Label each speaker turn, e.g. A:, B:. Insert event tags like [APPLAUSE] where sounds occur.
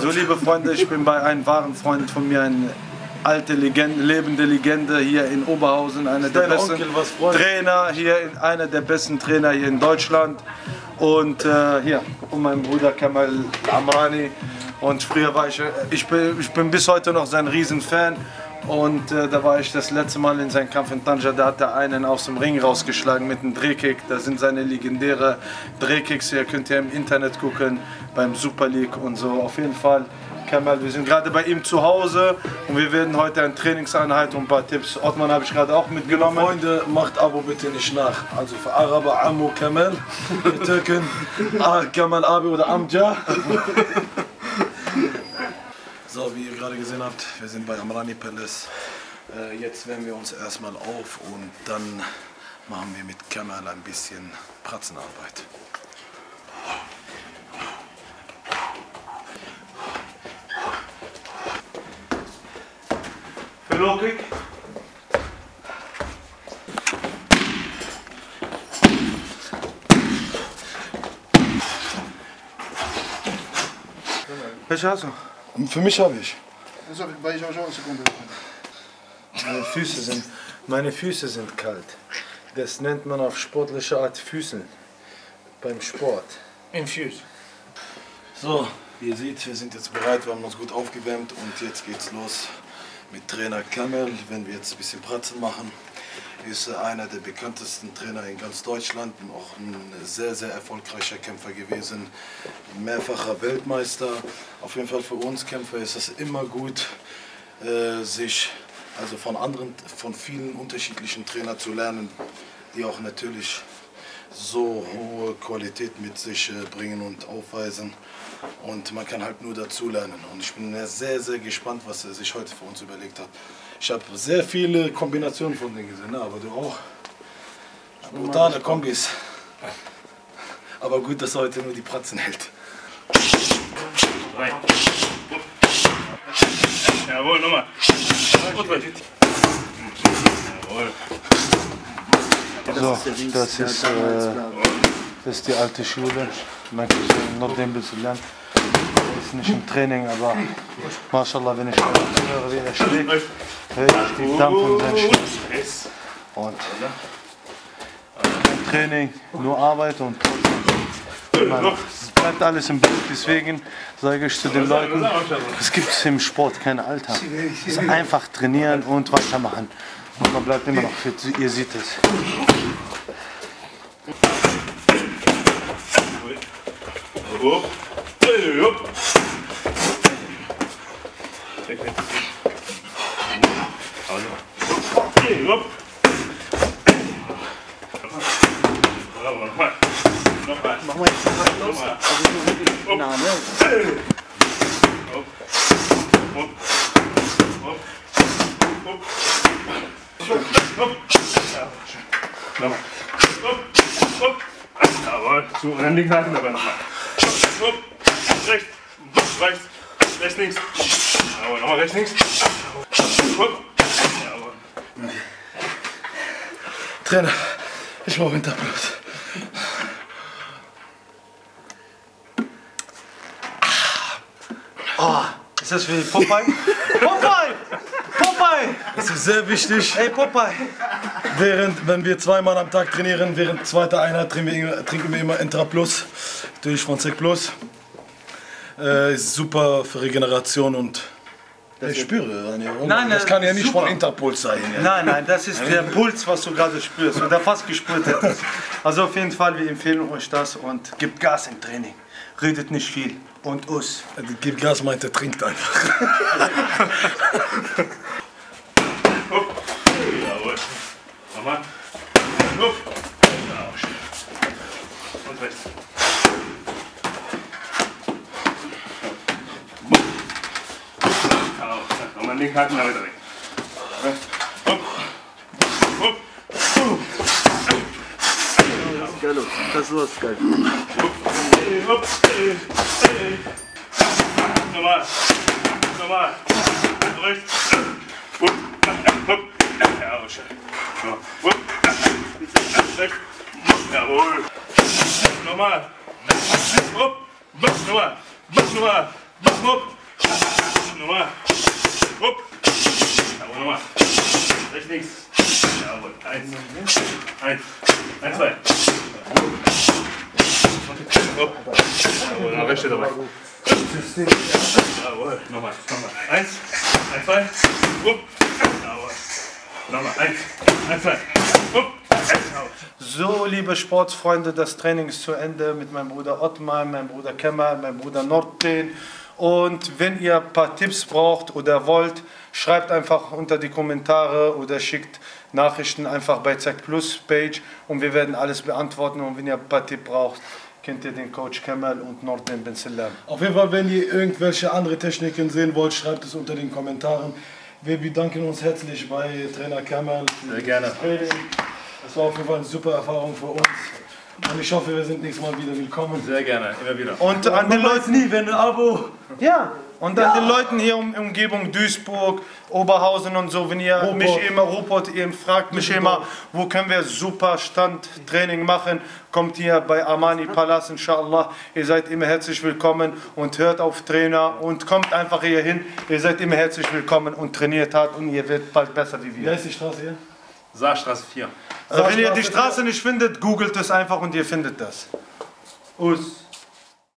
A: So, liebe Freunde, ich bin bei einem wahren Freund von mir, eine alte Legende, lebende Legende hier in Oberhausen, einer der besten
B: Onkel?
A: Trainer hier, einer der besten Trainer hier in Deutschland. Und äh, hier, und mein Bruder Kamal Amrani. Und früher war ich, ich bin, ich bin bis heute noch sein Riesenfan. Und äh, da war ich das letzte Mal in seinem Kampf in Tanja, da hat er einen aus dem Ring rausgeschlagen mit einem Drehkick. Das sind seine legendären Drehkicks, ihr könnt ihr im Internet gucken, beim Super League und so. Auf jeden Fall, Kamal, wir sind gerade bei ihm zu Hause und wir werden heute eine Trainingseinheit und ein paar Tipps. Ottmann habe ich gerade auch mitgenommen.
B: Freunde, macht Abo bitte nicht nach. Also für Araber Amo Kemal, [LAUGHS] für Türken ah, Kemal Abi oder Amja. [LAUGHS] So, wie ihr gerade gesehen habt, wir sind bei Amrani Palace. Äh, jetzt wärmen wir uns erstmal auf und dann machen wir mit Kemal ein bisschen Pratzenarbeit.
A: Für Logik. Welche hast du?
B: Und für mich habe ich.
C: Já uma segunda.
A: Meine Füße sind, meine Füße sind kalt. Das nennt man auf sportliche Art Füßen beim Sport.
C: Infused.
B: So, wie ihr seht, wir sind jetzt bereit, wir haben uns gut aufgewärmt und jetzt geht's los mit Trainer Kamel. Wenn wir jetzt ein bisschen Pratzen machen, ist er einer der bekanntesten Trainer in ganz Deutschland und auch ein sehr, sehr erfolgreicher Kämpfer gewesen. Mehrfacher Weltmeister. Auf jeden Fall für uns Kämpfer ist es immer gut, äh, sich also von anderen, von vielen unterschiedlichen Trainern zu lernen, die auch natürlich so hohe Qualität mit sich äh, bringen und aufweisen. Und man kann halt nur dazulernen. Und ich bin sehr, sehr gespannt, was er sich heute für uns überlegt hat. Ich habe sehr viele Kombinationen von denen gesehen, ne? aber du auch. Brutale Kombis. Aber gut, dass er heute nur die Pratzen hält.
D: Rein. Jawohl, nochmal. Jawohl.
A: So, das ist, äh, das ist die alte Schule. Man kann noch ein bisschen lernen. Ist nicht im Training, aber Mashallah, wenn ich höre, wie er schlägt, höre ich die Dampf in seinen Schlägen. Und kein Training, nur Arbeit und man, es bleibt alles im Blut. Deswegen sage ich zu den Leuten, es gibt im Sport kein Alter. Es ist einfach trainieren und weitermachen. Und man bleibt immer noch fit. Ihr seht es.
D: Also. Hey, hopp. Bravo, nochmal. Nochmal.
E: Machen wir jetzt mal los.
D: Nochmal.
E: Also so wirklich nah, ne?
D: Hopp. Hopp. Hopp. Hopp. Hopp. Nochmal. Hopp. Hopp. Jawohl. So, und dann links halten dabei nochmal. Hopp. Rechts. Rechts. Rechts, links. Jawohl, nochmal rechts, links. Hopp. Jawohl.
B: Trainer, ich brauche Hinterbrust.
A: Ist das wie Popeye? [LAUGHS] Popeye! Popeye!
B: Es ist sehr wichtig,
A: Hey Popeye!
B: während, wenn wir zweimal am Tag trainieren, während zweiter Einheit trinken wir, trinken wir immer Intra Plus, durch von Sec Plus. Äh, ist super für Regeneration und ich spüre Ernährung.
A: Nein,
B: das kann ja nicht
A: super.
B: von Interpuls sein. Ja.
A: Nein, nein, das ist der Puls, was du gerade spürst oder fast gespürt hättest. Also auf jeden Fall, wir empfehlen euch das und gebt Gas im Training. Redet nicht viel und us.
B: Gib Gas, meint er trinkt einfach. [LAUGHS]
D: Hopp. Jawohl. Nochmal. Schön. Und rechts. Nochmal links halten, dann wieder weg. Hopp. Hopp.
E: Geil, das war's geil.
D: Hopp. Nochmal. Nochmal. Und rechts. Hopp. Hopp. Ja, schön. So. Hopp. Rechts. Jawohl. Nochmal. Hopp. Nochmal. Nochmal. Hopp. Nochmal. Hopp. Jawohl, nochmal. Rechts, links. Jawohl. Eins. Eins. Eins, zwei. Hopp. Jawohl, noch rechte dabei. Jawohl. Nochmal. Nochmal. Eins. Eins, zwei. Hopp. Jawohl. Nochmal. Eins. Eins, zwei.
A: So, liebe Sportsfreunde, das Training ist zu Ende mit meinem Bruder Ottmar, meinem Bruder Kemal, meinem Bruder Nordten. Und wenn ihr ein paar Tipps braucht oder wollt, schreibt einfach unter die Kommentare oder schickt Nachrichten einfach bei Zack Plus Page und wir werden alles beantworten. Und wenn ihr ein paar Tipps braucht, kennt ihr den Coach Kemal und Nordten Ben Salam.
B: Auf jeden Fall, wenn ihr irgendwelche andere Techniken sehen wollt, schreibt es unter den Kommentaren. Wir bedanken uns herzlich bei Trainer Kamal für
D: Sehr gerne.
B: das Training. Das war auf jeden Fall eine super Erfahrung für uns. Und ich hoffe, wir sind nächstes Mal wieder willkommen.
D: Sehr gerne. Immer wieder.
A: Und an den Leuten,
B: nie, wenn ein Abo.
A: ja, und an den Leuten hier um Umgebung Duisburg, Oberhausen und so, wenn ihr
B: Ruhrpott.
A: mich immer Ruhrpott, ihr fragt mich immer, wo können wir super Standtraining machen, kommt hier bei Amani Palace, inshallah. Ihr seid immer herzlich willkommen und hört auf Trainer und kommt einfach hier hin. Ihr seid immer herzlich willkommen und trainiert hart und ihr werdet bald besser wie
B: Wie
A: wir.
B: heißt die Straße hier?
D: Saarstraße 4.
A: Also wenn ihr die
B: Saarstraße-
A: Straße nicht findet, googelt es einfach und ihr findet das. Us.